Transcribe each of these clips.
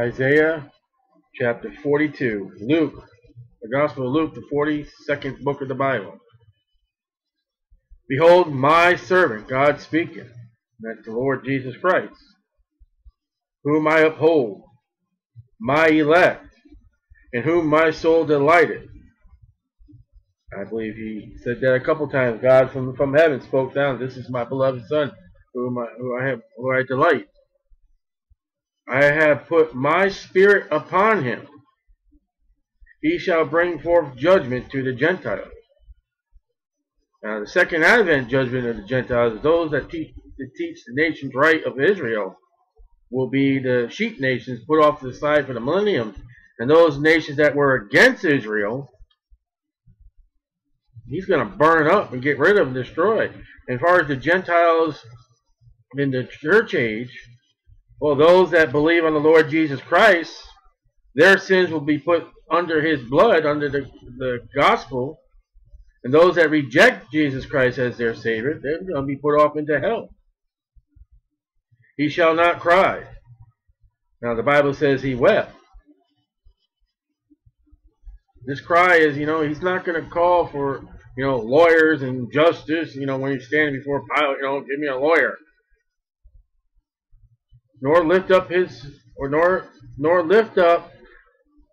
Isaiah chapter 42. Luke, the Gospel of Luke, the 42nd book of the Bible. Behold, my servant, God speaketh, that's the Lord Jesus Christ, whom I uphold, my elect, in whom my soul delighted. I believe he said that a couple times. God from from heaven spoke down, This is my beloved Son, whom I, who I have who I delight. I have put my spirit upon him. He shall bring forth judgment to the Gentiles. Now, the second advent judgment of the Gentiles those that teach, that teach the nations right of Israel will be the sheep nations put off to the side for the millennium. And those nations that were against Israel, he's going to burn up and get rid of and destroy. And as far as the Gentiles in the church age, well, those that believe on the Lord Jesus Christ, their sins will be put under his blood, under the, the gospel. And those that reject Jesus Christ as their Savior, they're going to be put off into hell. He shall not cry. Now, the Bible says he wept. This cry is, you know, he's not going to call for, you know, lawyers and justice, you know, when he's standing before Pilate, you know, give me a lawyer nor lift up his or nor nor lift up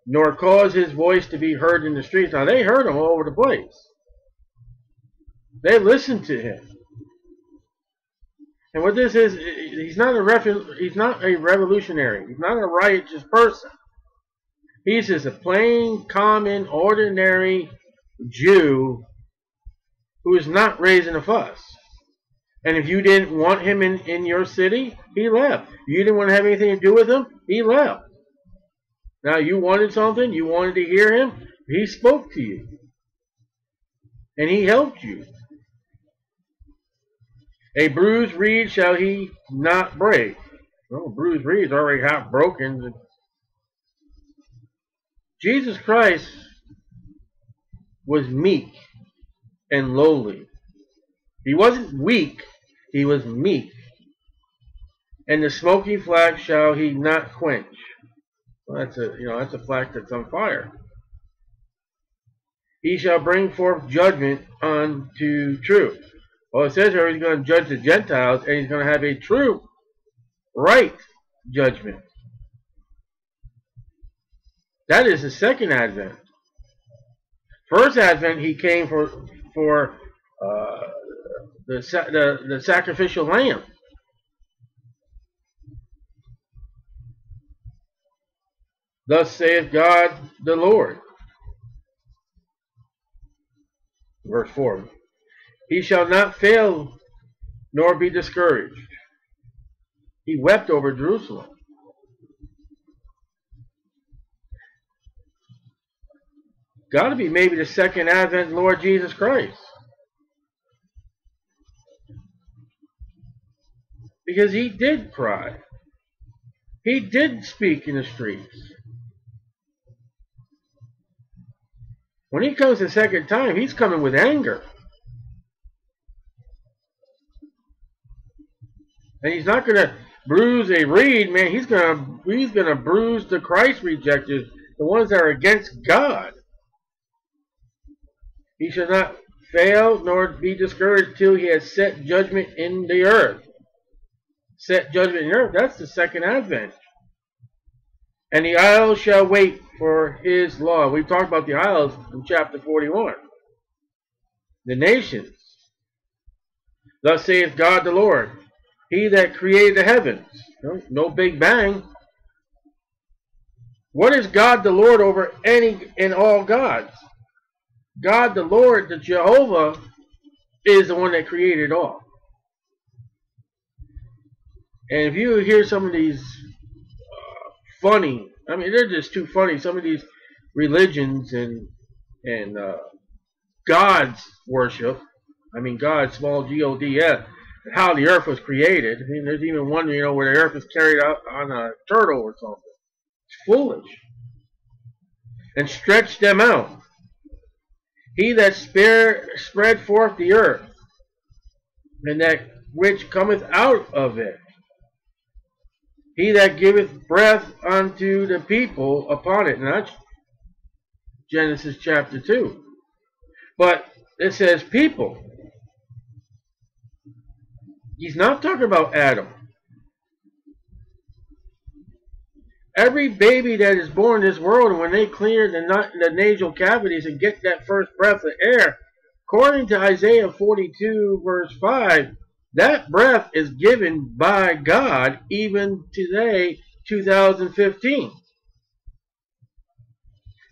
nor cause his voice to be heard in the streets. Now they heard him all over the place. They listened to him. And what this is, he's not a he's not a revolutionary. He's not a righteous person. He's just a plain, common, ordinary Jew who is not raising a fuss. And if you didn't want him in, in your city, he left. You didn't want to have anything to do with him, he left. Now you wanted something, you wanted to hear him, he spoke to you. And he helped you. A bruised reed shall he not break. Well, bruised reed is already half broken. Jesus Christ was meek and lowly. He wasn't weak, he was meek. And the smoky flax shall he not quench. Well, that's a you know that's a flax that's on fire. He shall bring forth judgment unto truth. Well, it says here he's going to judge the Gentiles, and he's going to have a true, right judgment. That is the second advent. First advent, he came for for uh, the, the, the sacrificial lamb. Thus saith God the Lord. Verse 4 He shall not fail nor be discouraged. He wept over Jerusalem. Got to be maybe the second advent Lord Jesus Christ. Because he did cry. He did speak in the streets. When he comes the second time, he's coming with anger. And he's not going to bruise a reed, man. He's going to he's going to bruise the Christ rejectors, the ones that are against God. He shall not fail nor be discouraged till he has set judgment in the earth set judgment in earth. That's the second advent. And the isles shall wait for his law. We've talked about the isles in chapter 41. The nations. Thus saith God the Lord, He that created the heavens. No, no big bang. What is God the Lord over any and all gods? God the Lord, the Jehovah, is the one that created all. And if you hear some of these uh, funny, I mean, they're just too funny. Some of these religions and and uh, gods worship. I mean, God, small G-O-D-S, how the earth was created. I mean, there's even one, you know, where the earth was carried out on a turtle or something. It's foolish. And stretch them out. He that spare, spread forth the earth, and that which cometh out of it, He that giveth breath unto the people upon it. That's Genesis chapter 2. But it says people. He's not talking about Adam. Every baby that is born in this world, when they clear the, the nasal cavities and get that first breath of air, according to Isaiah 42 verse 5, that breath is given by God even today, 2015.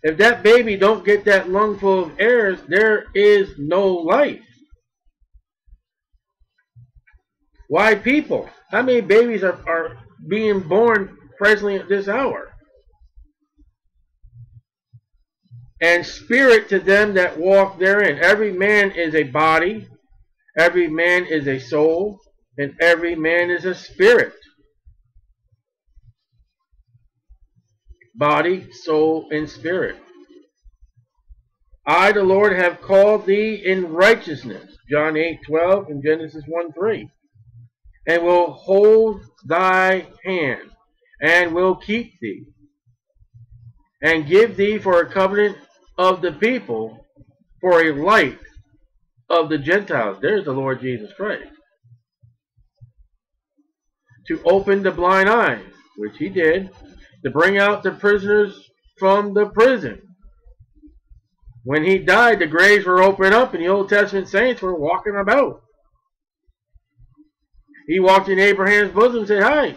If that baby don't get that lungful of air, there is no life. Why people? How many babies are, are being born presently at this hour. And spirit to them that walk therein. Every man is a body, every man is a soul, and every man is a spirit. Body, soul, and spirit. I, the Lord, have called thee in righteousness. John 8, 12 and Genesis 1, 3. And will hold thy hand and will keep thee, and give thee for a covenant of the people, for a light of the Gentiles. There's the Lord Jesus Christ. To open the blind eyes, which he did, to bring out the prisoners from the prison. When he died, the graves were opened up and the Old Testament saints were walking about. He walked in Abraham's bosom and said, Hi,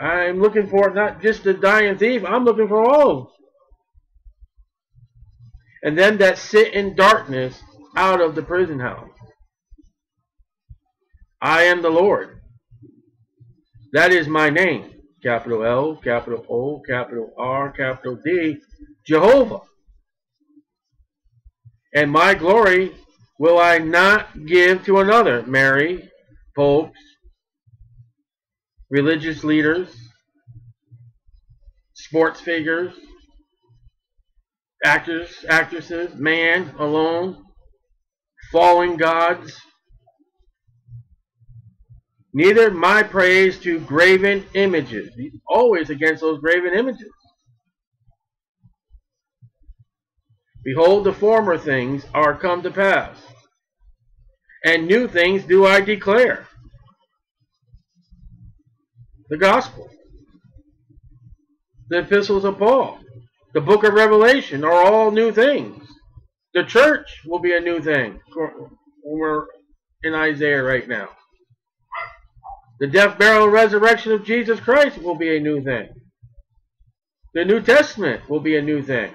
I'm looking for not just the dying thief, I'm looking for all. And them that sit in darkness out of the prison house. I am the Lord. That is my name. Capital L, capital O, capital R, capital D, Jehovah. And my glory will I not give to another. Mary, popes, religious leaders, sports figures, actors, actresses, man alone, fallen gods. Neither my praise to graven images. He's always against those graven images. Behold, the former things are come to pass, and new things do I declare the gospel, the epistles of Paul, the book of Revelation are all new things. The church will be a new thing we're in Isaiah right now. The death, burial, and resurrection of Jesus Christ will be a new thing. The New Testament will be a new thing.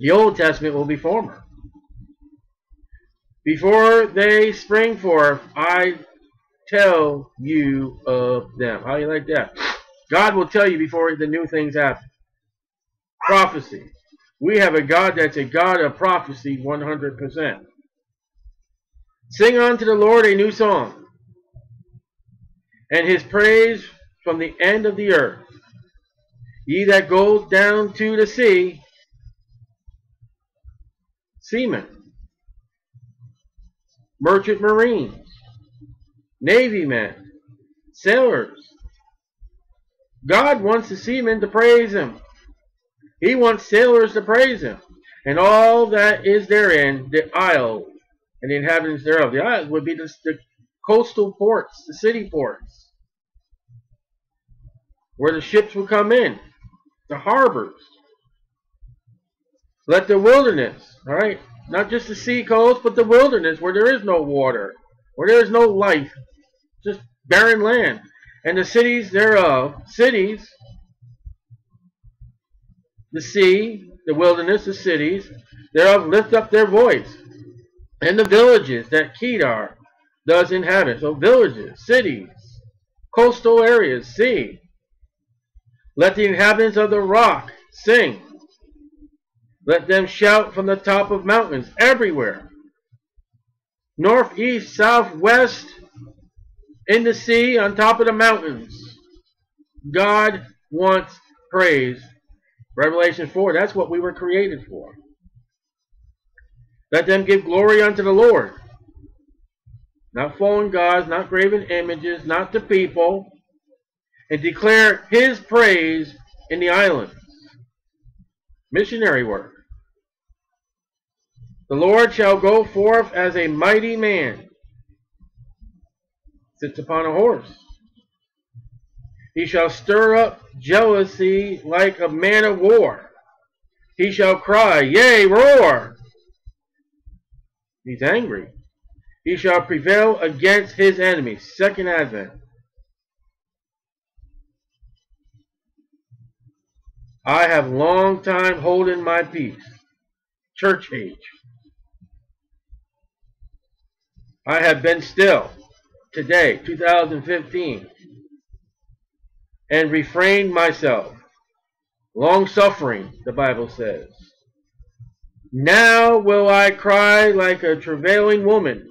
The Old Testament will be former. Before they spring forth, I tell you of them. How do you like that? God will tell you before the new things happen. Prophecy. We have a God that's a God of prophecy 100%. Sing unto the Lord a new song, and his praise from the end of the earth. Ye that go down to the sea, seamen, merchant marines, Navy men, sailors. God wants the seamen to praise him. He wants sailors to praise him. And all that is therein, the isles and the inhabitants thereof. The isles would be the, the coastal ports, the city ports, where the ships would come in, the harbors. Let the wilderness, all right, not just the sea coast, but the wilderness where there is no water, where there is no life, just barren land. And the cities thereof, cities, the sea, the wilderness, the cities, thereof lift up their voice. And the villages that Kedar does inhabit. So villages, cities, coastal areas, sea. Let the inhabitants of the rock sing. Let them shout from the top of mountains everywhere. North, east, south, west, in the sea, on top of the mountains. God wants praise. Revelation 4, that's what we were created for. Let them give glory unto the Lord. Not fallen gods, not graven images, not the people. and declare his praise in the islands. Missionary work. The Lord shall go forth as a mighty man, sits upon a horse. He shall stir up jealousy like a man of war. He shall cry, yea, roar. He's angry. He shall prevail against his enemies. Second advent. I have long time holding my peace. Church age. I have been still today, 2015, and refrain myself. Long suffering, the Bible says. Now will I cry like a travailing woman.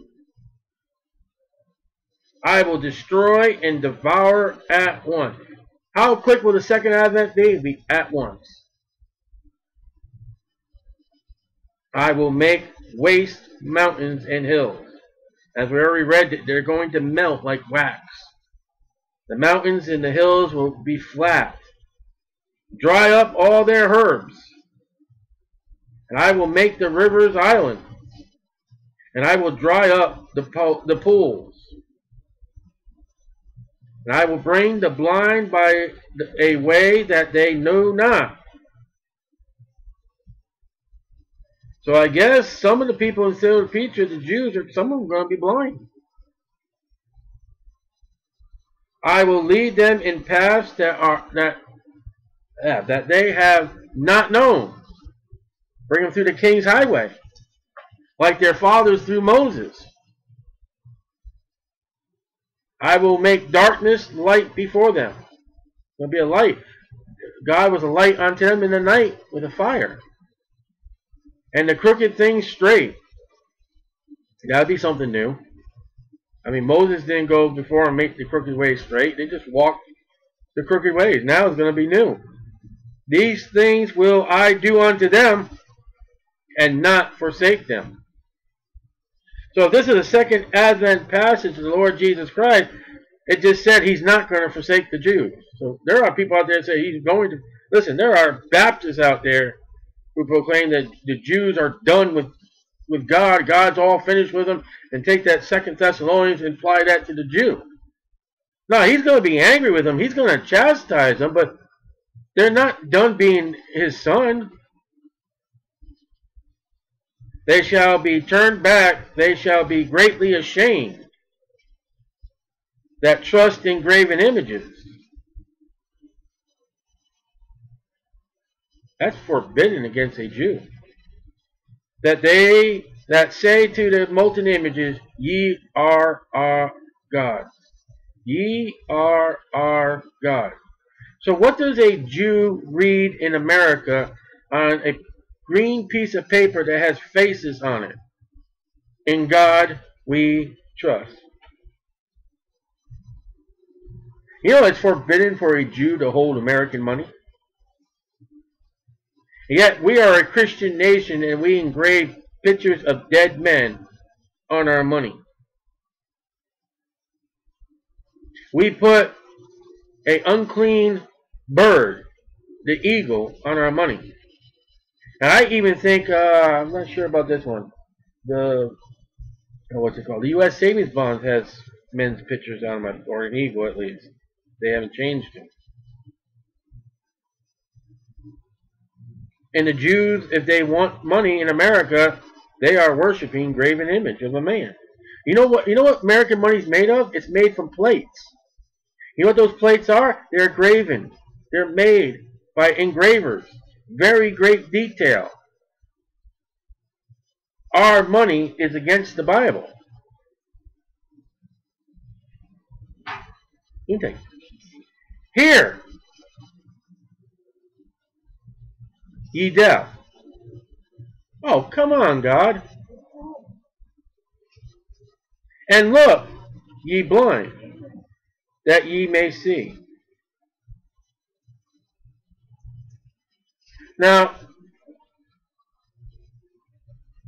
I will destroy and devour at once. How quick will the second advent be? Be at once. I will make waste mountains and hills. As we already read, they're going to melt like wax. The mountains and the hills will be flat. Dry up all their herbs. And I will make the rivers islands. And I will dry up the, po the pools. And I will bring the blind by a way that they know not. So I guess some of the people in Sela Petra, the Jews, are some of them going to be blind. I will lead them in paths that are that yeah, that they have not known. Bring them through the king's highway, like their fathers through Moses. I will make darkness light before them. There'll be a light. God was a light unto them in the night with a fire. And the crooked things straight. That'd be something new. I mean, Moses didn't go before and make the crooked ways straight. They just walked the crooked ways. Now it's going to be new. These things will I do unto them and not forsake them. So if this is a second Advent passage of the Lord Jesus Christ, it just said he's not going to forsake the Jews. So there are people out there that say he's going to. Listen, there are Baptists out there who proclaim that the Jews are done with, with God. God's all finished with them. And take that second Thessalonians and apply that to the Jew. No, he's going to be angry with them. He's going to chastise them. But they're not done being his son. They shall be turned back, they shall be greatly ashamed that trust in graven images. That's forbidden against a Jew. That they that say to the molten images, Ye are our God. Ye are our God. So what does a Jew read in America on a green piece of paper that has faces on it. In God we trust. You know it's forbidden for a Jew to hold American money. Yet we are a Christian nation and we engrave pictures of dead men on our money. We put a unclean bird, the eagle, on our money. And I even think, uh, I'm not sure about this one. The, oh, what's it called? The U.S. Savings Bonds has men's pictures on them, or an eagle at least. They haven't changed them. And the Jews, if they want money in America, they are worshiping graven image of a man. You know what? You know what American money is made of? It's made from plates. You know what those plates are? They're graven. They're made by engravers very great detail. Our money is against the Bible. Here, ye deaf. Oh, come on, God. And look, ye blind, that ye may see. Now,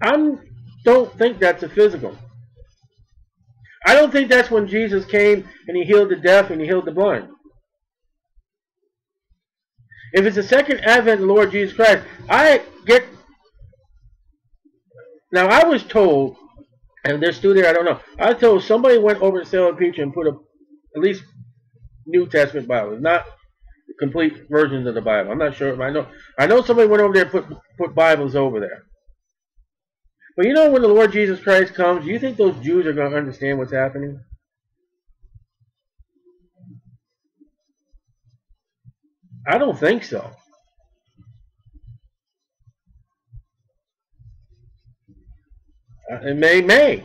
I don't think that's a physical. I don't think that's when Jesus came and he healed the deaf and he healed the blind. If it's the second advent of the Lord Jesus Christ, I get. Now, I was told, and they're still there, I don't know. I was told somebody went over to Sela Petra and put a, at least New Testament Bible, not complete versions of the Bible. I'm not sure. I know. I know somebody went over there and put put Bibles over there. But you know, when the Lord Jesus Christ comes, do you think those Jews are going to understand what's happening? I don't think so. Uh, and they may.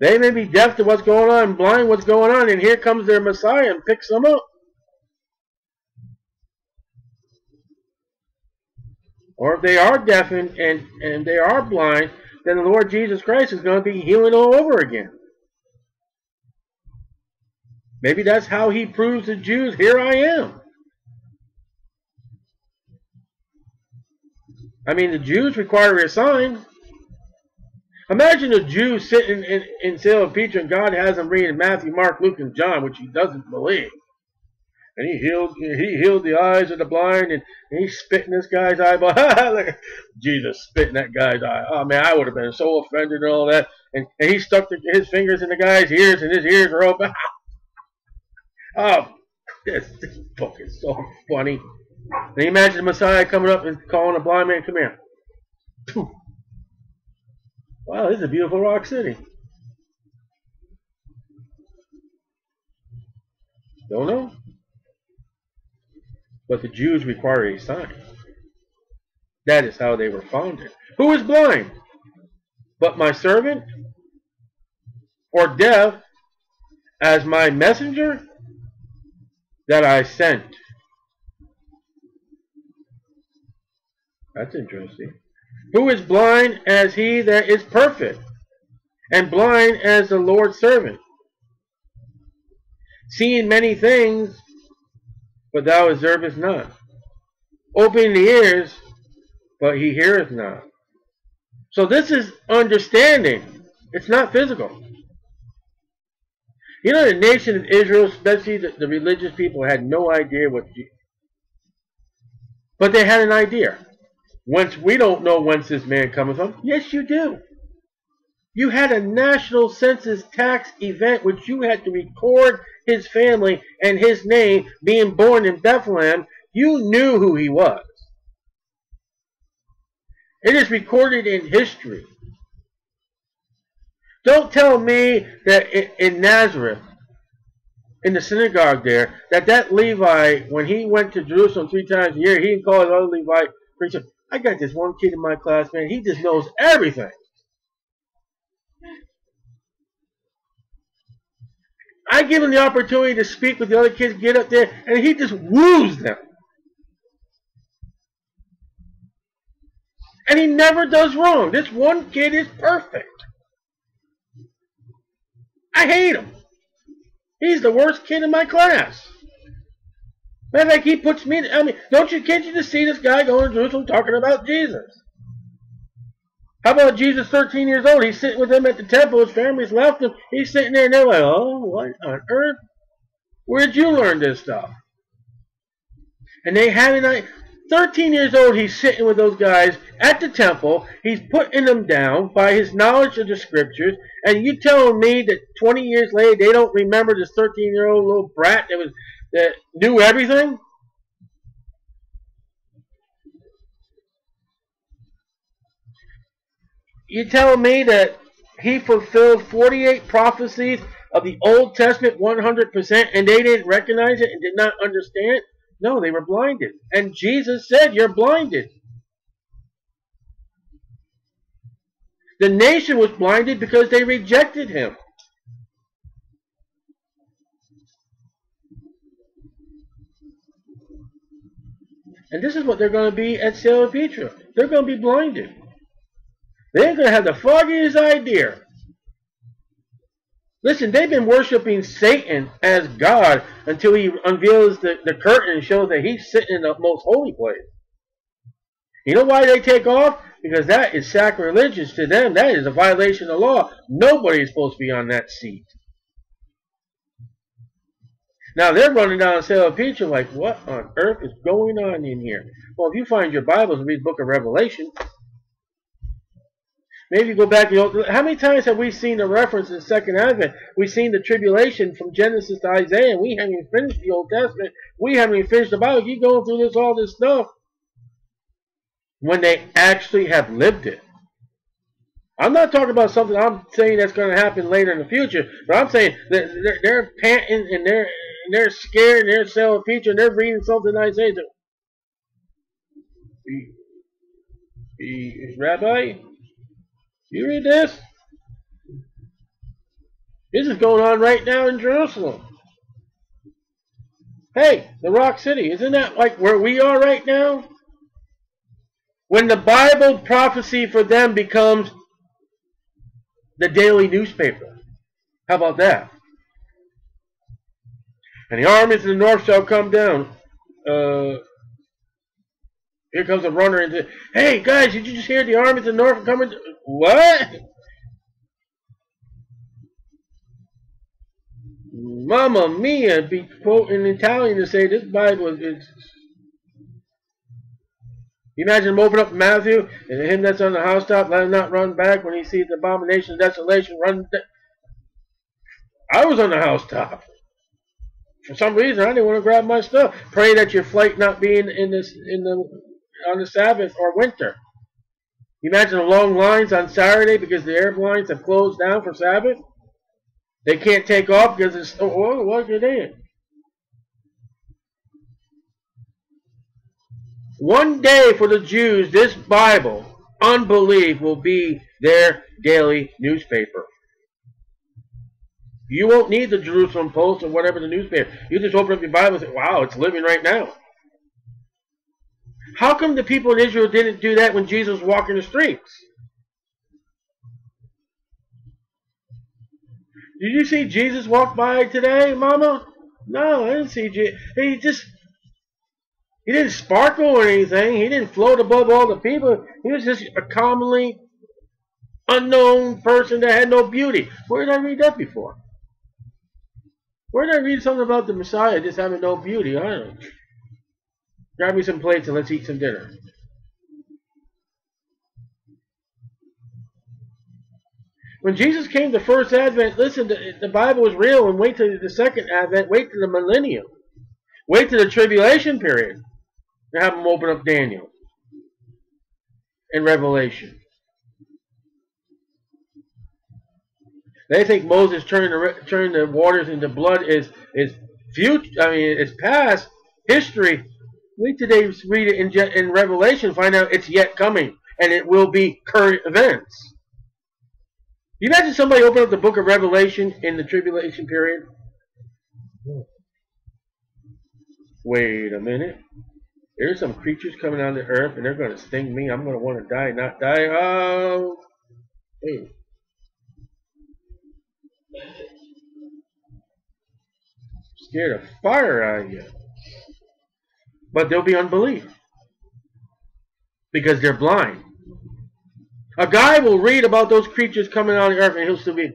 They may be deaf to what's going on, blind what's going on, and here comes their Messiah and picks them up. Or if they are deaf and, and, and they are blind, then the Lord Jesus Christ is going to be healing all over again. Maybe that's how he proves to Jews, here I am. I mean, the Jews require a sign. Imagine a Jew sitting in, in Sela Petra and God has him reading Matthew, Mark, Luke, and John, which he doesn't believe. And he healed he healed the eyes of the blind and, and he spit in this guy's eyeball. Jesus spitting that guy's eye. Oh man, I would have been so offended and all that. And, and he stuck the, his fingers in the guy's ears and his ears were open. oh, this, this book is so funny. Can you imagine the Messiah coming up and calling a blind man, come here. Wow, this is a beautiful rock city. Don't know. But the Jews require a sign. That is how they were founded. Who is blind? But my servant? Or deaf as my messenger that I sent? That's interesting. Who is blind as he that is perfect, and blind as the Lord's servant? Seeing many things, but thou observest not. Opening the ears, but he heareth not. So this is understanding. It's not physical. You know, the nation of Israel, especially the, the religious people, had no idea what... But they had an idea. Whence we don't know whence this man cometh from. Yes, you do. You had a national census tax event which you had to record his family and his name being born in Bethlehem. You knew who he was. It is recorded in history. Don't tell me that in Nazareth, in the synagogue there, that that Levi, when he went to Jerusalem three times a year, he didn't call his other Levi preacher. I got this one kid in my class, man. He just knows everything. I give him the opportunity to speak with the other kids, get up there, and he just woos them. And he never does wrong. This one kid is perfect. I hate him. He's the worst kid in my class. Of fact, he puts me. I mean, don't you can't you just see this guy going to Jerusalem talking about Jesus? How about Jesus, 13 years old? He's sitting with them at the temple. His family's left him. He's sitting there, and they're like, "Oh, what on earth? Where'd you learn this stuff?" And they have an 13 years old. He's sitting with those guys at the temple. He's putting them down by his knowledge of the scriptures. And you telling me that 20 years later they don't remember this 13 year old little brat that was that knew everything? You telling me that he fulfilled 48 prophecies of the Old Testament 100% and they didn't recognize it and did not understand? No, they were blinded. And Jesus said, you're blinded. The nation was blinded because they rejected him. And this is what they're going to be at Sela Petra. They're going to be blinded. They ain't going to have the foggiest idea. Listen, they've been worshiping Satan as God until he unveils the, the curtain and shows that he's sitting in the most holy place. You know why they take off? Because that is sacrilegious to them. That is a violation of the law. Nobody is supposed to be on that seat. Now they're running down the Sela Petra like, what on earth is going on in here? Well, if you find your Bibles and read the book of Revelation, maybe you go back the Old, how many times have we seen the reference in the second advent? We've seen the tribulation from Genesis to Isaiah, and we haven't even finished the Old Testament. We haven't even finished the Bible. Keep going through this, all this stuff. When they actually have lived it. I'm not talking about something I'm saying that's going to happen later in the future, but I'm saying that they're, they're panting and they're and they're scared and they're selling pizza and they're reading something I say to Rabbi, you read this? This is going on right now in Jerusalem. Hey, the Rock City, isn't that like where we are right now? When the Bible prophecy for them becomes the daily newspaper. How about that? And the armies of the north shall come down. Uh, here comes a runner and says, Hey guys, did you just hear the armies of the north coming? What? Mamma mia, be quoting Italian to say this Bible is. You imagine him open up Matthew and him that's on the housetop, let him not run back when he sees the abomination of desolation run. I was on the housetop. For some reason, I didn't want to grab my stuff. Pray that your flight not being in, in this in the on the Sabbath or winter. You imagine the long lines on Saturday because the airlines have closed down for Sabbath. They can't take off because it's oh, oh what are they? One day for the Jews, this Bible, unbelief, will be their daily newspaper. You won't need the Jerusalem Post or whatever the newspaper. You just open up your Bible and say, wow, it's living right now. How come the people in Israel didn't do that when Jesus was walking the streets? Did you see Jesus walk by today, Mama? No, I didn't see Jesus. He just, he didn't sparkle or anything. He didn't float above all the people. He was just a commonly unknown person that had no beauty. Where did I read that before? Where did I read something about the Messiah just having no beauty? I don't know. Grab me some plates and let's eat some dinner. When Jesus came the first advent, listen, the, the Bible was real, and wait till the second advent, wait till the millennium. Wait till the tribulation period. And have them open up Daniel and Revelation. They think Moses turning the turning the waters into blood is is future. I mean, it's past history. Till they read it in, in Revelation, find out it's yet coming, and it will be current events. You imagine somebody open up the book of Revelation in the tribulation period? Wait a minute. There's some creatures coming on the earth, and they're going to sting me. I'm going to want to die, not die. Oh, hey. Scared of fire out of you. But there'll be unbelief. Because they're blind. A guy will read about those creatures coming on the earth and he'll still be,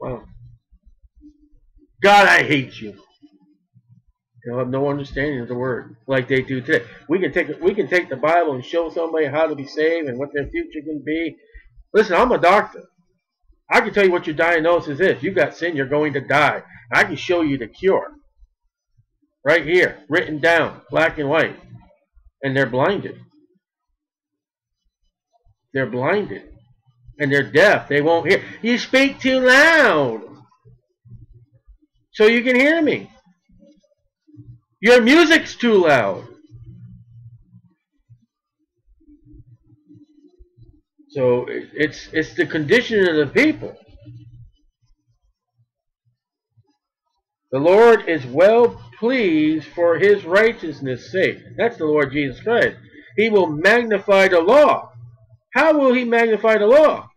wow. God, I hate you. They'll have no understanding of the word like they do today. We can take we can take the Bible and show somebody how to be saved and what their future can be. Listen, I'm a doctor. I can tell you what your diagnosis is. You've got sin, you're going to die. I can show you the cure. Right here, written down, black and white. And they're blinded. They're blinded. And they're deaf. They won't hear. You speak too loud. So you can hear me. Your music's too loud. So it's it's the condition of the people. The Lord is well pleased for his righteousness' sake. That's the Lord Jesus Christ. He will magnify the law. How will he magnify the law?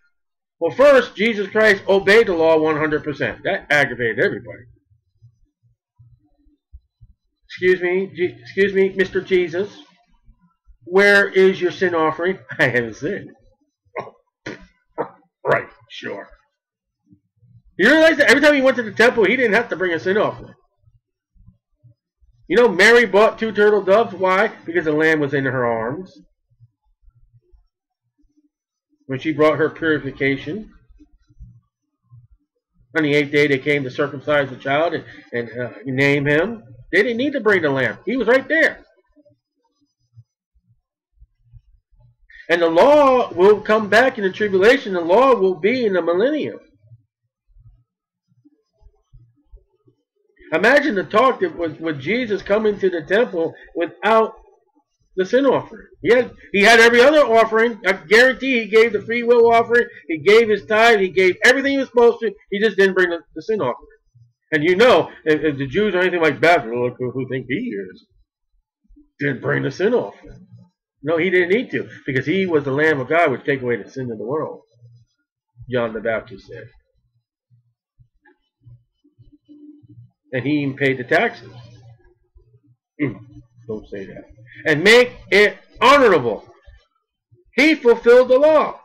Well, first, Jesus Christ obeyed the law 100%. That aggravated everybody. Excuse me, excuse me, Mr. Jesus. Where is your sin offering? I haven't sinned. Right, sure. You realize that every time he went to the temple, he didn't have to bring a sin offering. You know, Mary bought two turtle doves. Why? Because the lamb was in her arms. When she brought her purification. On the eighth day, they came to circumcise the child and, and uh, name him. They didn't need to bring the lamb. He was right there. And the law will come back in the tribulation. The law will be in the millennium. Imagine the talk that was with Jesus coming to the temple without the sin offering. He had, he had every other offering. I guarantee he gave the free will offering. He gave his tithe. He gave everything he was supposed to. He just didn't bring the, the sin offering. And you know, if, if, the Jews are anything like Baptists, look who think he is, didn't bring the sin offering. No, he didn't need to, because he was the Lamb of God which take away the sin of the world. John the Baptist said. And he even paid the taxes. Hmm, don't say that. And make it honorable. He fulfilled the law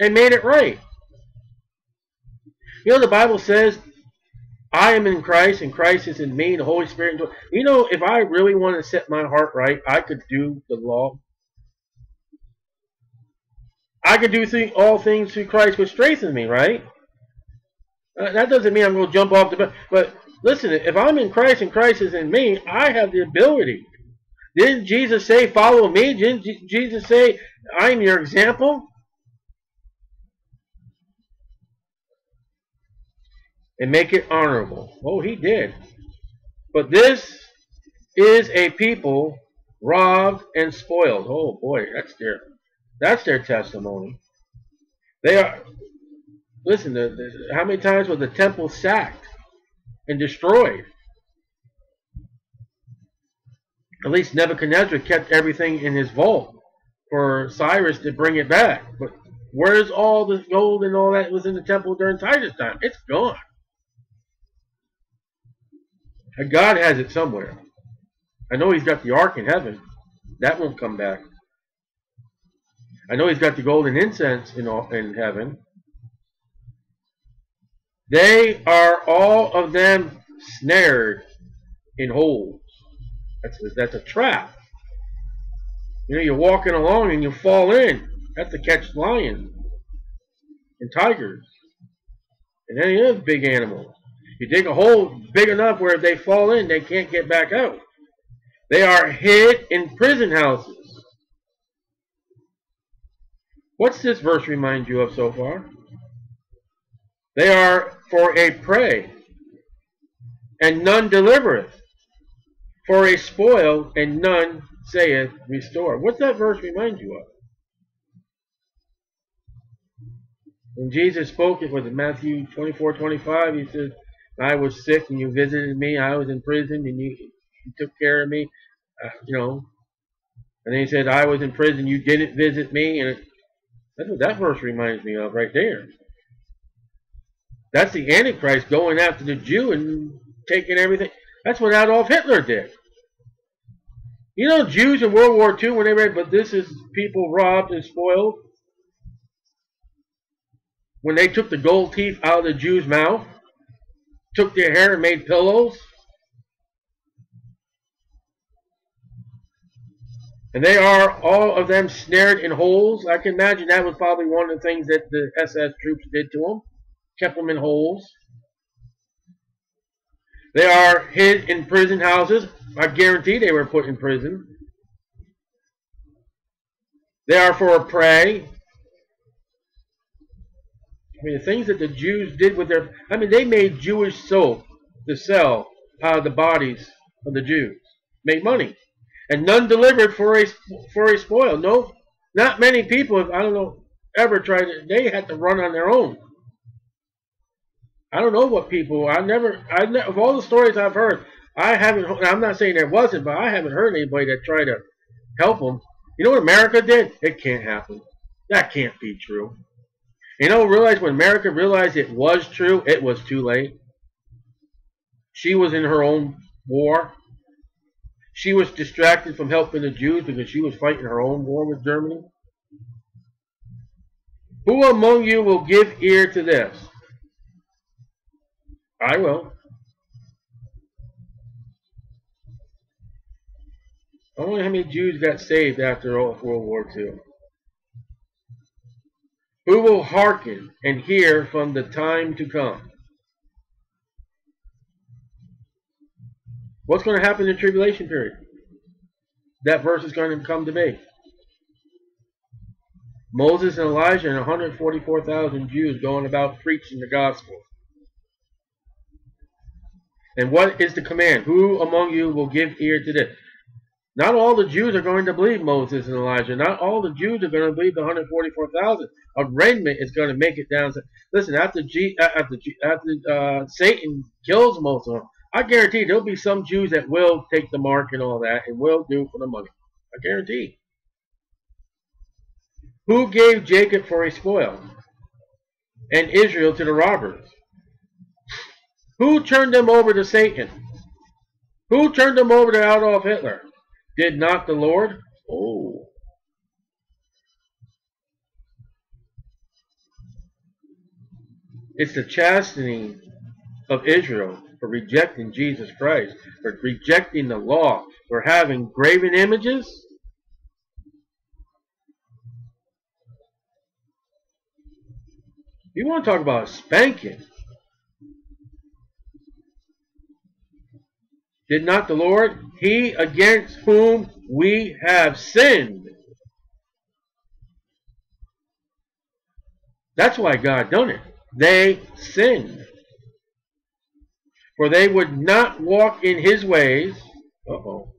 and made it right. You know, the Bible says, I am in Christ and Christ is in me, the Holy Spirit. You know, if I really want to set my heart right, I could do the law I can do all things through Christ which strengthens me, right? Uh, that doesn't mean I'm going to jump off the bed. But listen, if I'm in Christ and Christ is in me, I have the ability. Didn't Jesus say, follow me? Didn't J Jesus say, I'm your example? And make it honorable. Oh, he did. But this is a people robbed and spoiled. Oh, boy, that's their that's their testimony. They are, listen, the, the, how many times was the temple sacked and destroyed? At least Nebuchadnezzar kept everything in his vault for Cyrus to bring it back. But where's all the gold and all that was in the temple during Titus time? It's gone. And God has it somewhere. I know he's got the ark in heaven. That won't come back. I know he's got the golden incense in, all, in heaven. They are all of them snared in holes. That's a, that's a trap. You know, you're walking along and you fall in. That's to catch lions and tigers and any other big animals. You dig a hole big enough where if they fall in, they can't get back out. They are hid in prison houses. What's this verse remind you of so far? They are for a prey, and none delivereth. For a spoil, and none saith restore. What's that verse remind you of? When Jesus spoke, it was in Matthew 24, 25. He said, I was sick and you visited me. I was in prison and you, you took care of me. Uh, you know. And then he said, I was in prison. You didn't visit me. And that's what that verse reminds me of right there. That's the Antichrist going after the Jew and taking everything. That's what Adolf Hitler did. You know, Jews in World War II, when they read, but this is people robbed and spoiled. When they took the gold teeth out of the Jew's mouth, took their hair and made pillows, And they are all of them snared in holes. I can imagine that was probably one of the things that the SS troops did to them. Kept them in holes. They are hid in prison houses. I guarantee they were put in prison. They are for a prey. I mean, the things that the Jews did with their... I mean, they made Jewish soap to sell out of the bodies of the Jews. Make money and none delivered for a for a spoil. No, not many people have, I don't know, ever tried it. They had to run on their own. I don't know what people, I never, I ne of all the stories I've heard, I haven't, I'm not saying there wasn't, but I haven't heard anybody that tried to help them. You know what America did? It can't happen. That can't be true. You know, realize when America realized it was true, it was too late. She was in her own war. She was distracted from helping the Jews because she was fighting her own war with Germany. Who among you will give ear to this? I will. I wonder how many Jews got saved after World War II. Who will hearken and hear from the time to come? What's going to happen in the tribulation period? That verse is going to come to be. Moses and Elijah and 144,000 Jews going about preaching the gospel. And what is the command? Who among you will give ear to this? Not all the Jews are going to believe Moses and Elijah. Not all the Jews are going to believe the 144,000. A remnant is going to make it down. Listen, after G, after G, after uh, Satan kills most of them, I guarantee there'll be some Jews that will take the mark and all that and will do for the money. I guarantee. Who gave Jacob for a spoil and Israel to the robbers? Who turned them over to Satan? Who turned them over to Adolf Hitler? Did not the Lord? Oh. It's the chastening of Israel for rejecting Jesus Christ, for rejecting the law, for having graven images. You want to talk about spanking? Did not the Lord, he against whom we have sinned? That's why God done it. They sinned. For they would not walk in his ways. Uh-oh.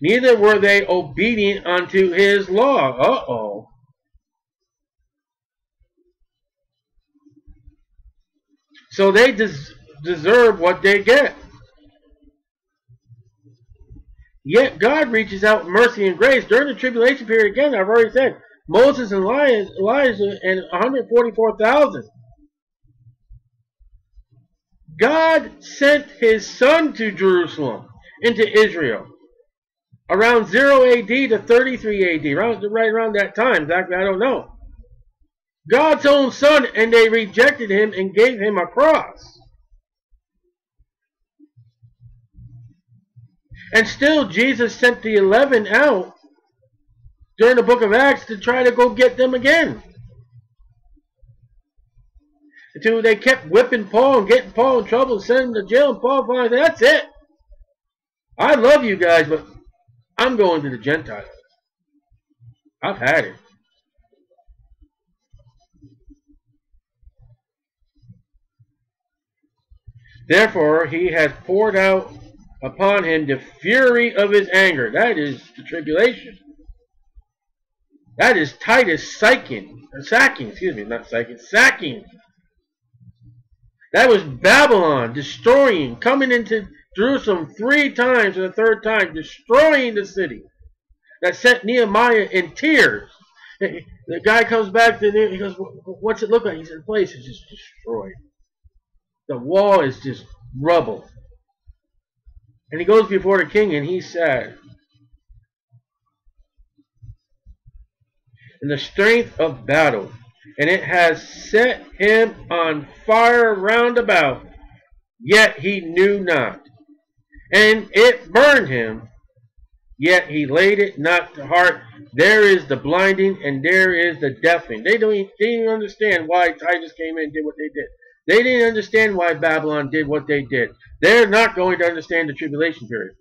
Neither were they obedient unto his law. Uh-oh. So they des deserve what they get. Yet God reaches out mercy and grace during the tribulation period. Again, I've already said Moses and Elijah and 144,000. God sent his son to Jerusalem, into Israel, around 0 AD to 33 AD, right, right around that time. Exactly, I don't know. God's own son, and they rejected him and gave him a cross. And still, Jesus sent the 11 out during the book of Acts to try to go get them again. Until they kept whipping Paul and getting Paul in trouble, and sending him to jail, and Paul finally said, that's it. I love you guys, but I'm going to the Gentiles. I've had it. Therefore, he has poured out upon him the fury of his anger. That is the tribulation. That is Titus sacking, sacking, excuse me, not sacking, sacking. That was Babylon destroying, coming into Jerusalem three times and the third time, destroying the city. That sent Nehemiah in tears. The guy comes back to him, he goes, what's it look like? He said, the place is just destroyed. The wall is just rubble. And he goes before the king and he said, In the strength of battle, and it has set him on fire round about, yet he knew not. And it burned him, yet he laid it not to heart. There is the blinding, and there is the deafening. They don't, they didn't understand why Titus came in and did what they did. They didn't understand why Babylon did what they did. They're not going to understand the tribulation period.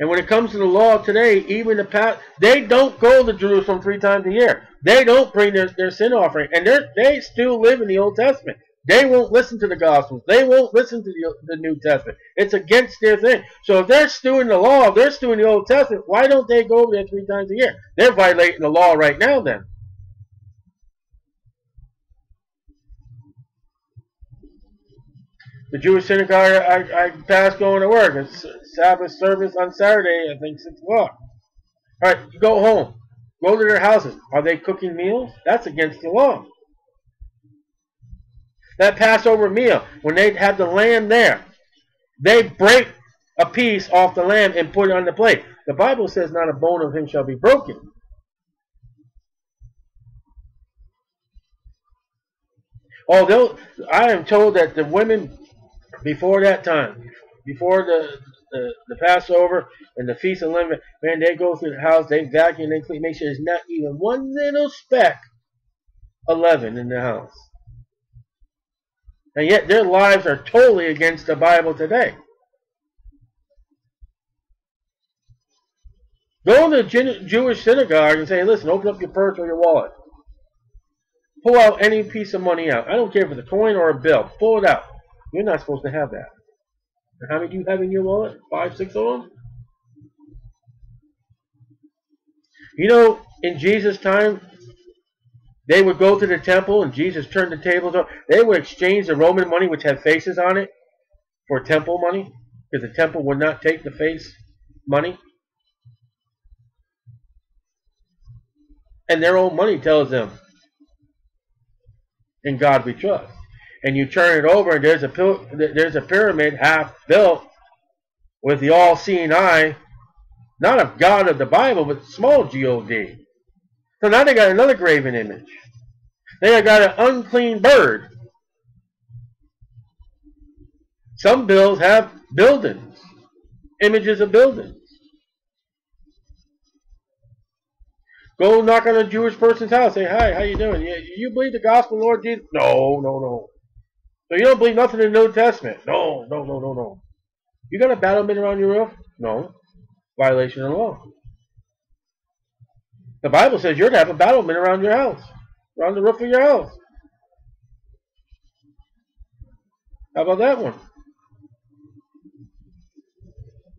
And when it comes to the law today, even the past, they don't go to Jerusalem three times a year. They don't bring their, their sin offering. And they they still live in the Old Testament. They won't listen to the Gospels. They won't listen to the, the New Testament. It's against their thing. So if they're stewing the law, if they're stewing the Old Testament, why don't they go over there three times a year? They're violating the law right now then. The Jewish synagogue I, I going to work. It's Sabbath service on Saturday, I think 6 o'clock. Alright, you go home. Go to their houses. Are they cooking meals? That's against the law. That Passover meal, when they had the lamb there, they break a piece off the lamb and put it on the plate. The Bible says not a bone of him shall be broken. Although I am told that the women before that time, before the, the, the Passover and the Feast of Unleavened, man, they go through the house, they vacuum, they clean, make sure there's not even one little speck of leaven in the house. And yet their lives are totally against the Bible today. Go to the Jewish synagogue and say, listen, open up your purse or your wallet. Pull out any piece of money out. I don't care if it's a coin or a bill. Pull it out. You're not supposed to have that. And how many do you have in your wallet? Five, six of them? You know, in Jesus' time, they would go to the temple and Jesus turned the tables over. They would exchange the Roman money, which had faces on it, for temple money, because the temple would not take the face money. And their own money tells them, in God we trust. And you turn it over and there's a, there's a pyramid half built with the all-seeing eye, not of God of the Bible, but small G-O-D. So now they got another graven image. They got an unclean bird. Some bills have buildings, images of buildings. Go knock on a Jewish person's house. Say, hi, how you doing? You, you believe the gospel, Lord Jesus? No, no, no. So you don't believe nothing in the New Testament? No, no, no, no, no. You got a battlement around your roof? No. Violation of the law. The Bible says you're to have a battlement around your house, around the roof of your house. How about that one?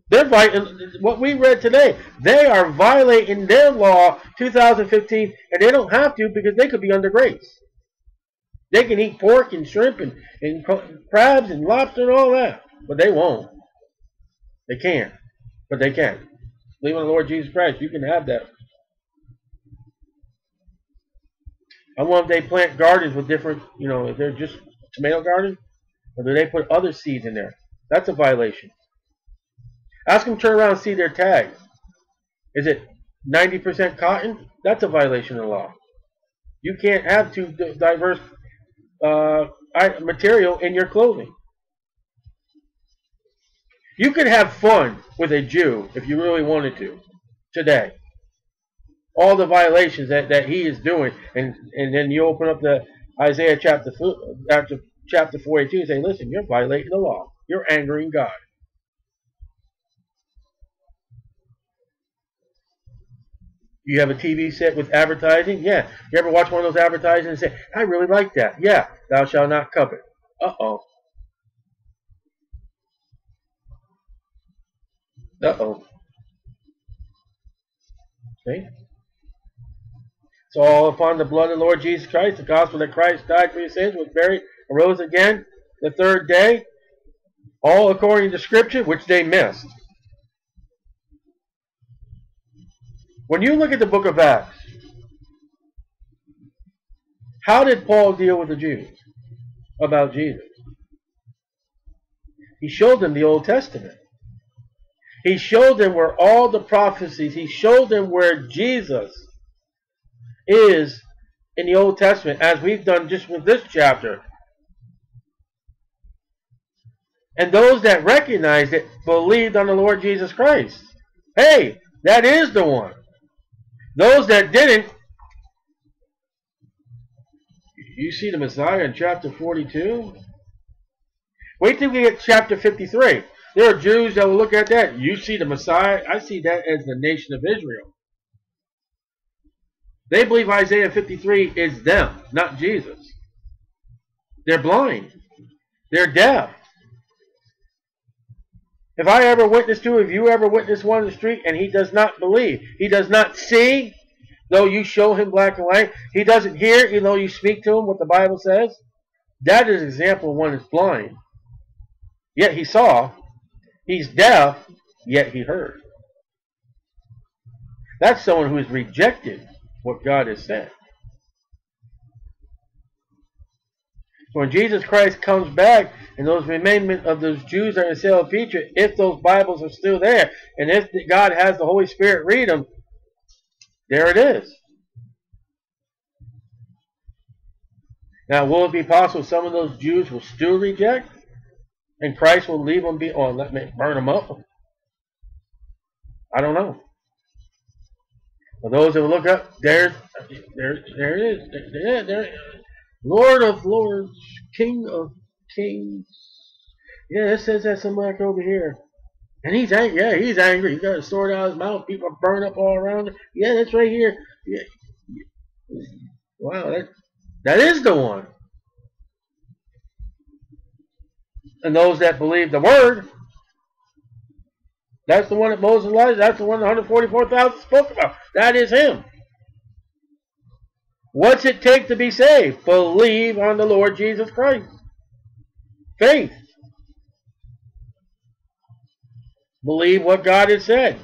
They're violating what we read today. They are violating their law 2015, and they don't have to because they could be under grace. They can eat pork and shrimp and, and crabs and lobster and all that, but they won't. They can't, but they can. Believe in the Lord Jesus Christ, you can have that. I wonder if they plant gardens with different, you know, if they're just tomato garden, or do they put other seeds in there? That's a violation. Ask them to turn around and see their tag. Is it 90% cotton? That's a violation of the law. You can't have too diverse uh, material in your clothing. You could have fun with a Jew if you really wanted to today. All the violations that, that he is doing, and, and then you open up the Isaiah chapter, chapter, chapter 42 and say, listen, you're violating the law. You're angering God. You have a TV set with advertising? Yeah. You ever watch one of those advertisements and say, I really like that? Yeah. Thou shalt not covet. Uh-oh. Uh-oh. See? It's all upon the blood of the Lord Jesus Christ, the gospel that Christ died for your sins, was buried, arose again the third day, all according to Scripture, which they missed. When you look at the book of Acts, how did Paul deal with the Jews about Jesus? He showed them the Old Testament. He showed them where all the prophecies, he showed them where Jesus is in the Old Testament, as we've done just with this chapter. And those that recognized it believed on the Lord Jesus Christ. Hey, that is the one. Those that didn't, you see the Messiah in chapter 42? Wait till we get chapter 53. There are Jews that will look at that. You see the Messiah. I see that as the nation of Israel. They believe Isaiah 53 is them, not Jesus. They're blind. They're deaf. If I ever witness to, if you ever witness one in the street and he does not believe, he does not see, though you show him black and white, he doesn't hear, even though you speak to him what the Bible says, that is an example of one that's blind. Yet he saw. He's deaf, yet he heard. That's someone who has rejected what God has said. when Jesus Christ comes back and those remainment of those Jews are in Sela Petra, if those Bibles are still there, and if God has the Holy Spirit read them, there it is. Now, will it be possible some of those Jews will still reject? And Christ will leave them be or let me burn them up. I don't know. For those that will look up, there, there, there it is. There, there, Lord of Lords, King of Kings. Yeah, it says that somewhere over here. And he's angry. Yeah, he's angry. He's got a sword out of his mouth. People burn up all around. Him. Yeah, that's right here. Yeah. Wow, that, that is the one. And those that believe the word, that's the one that Moses lies. That's the one the 144,000 spoke about. That is him. What's it take to be saved? Believe on the Lord Jesus Christ. Faith. Believe what God has said.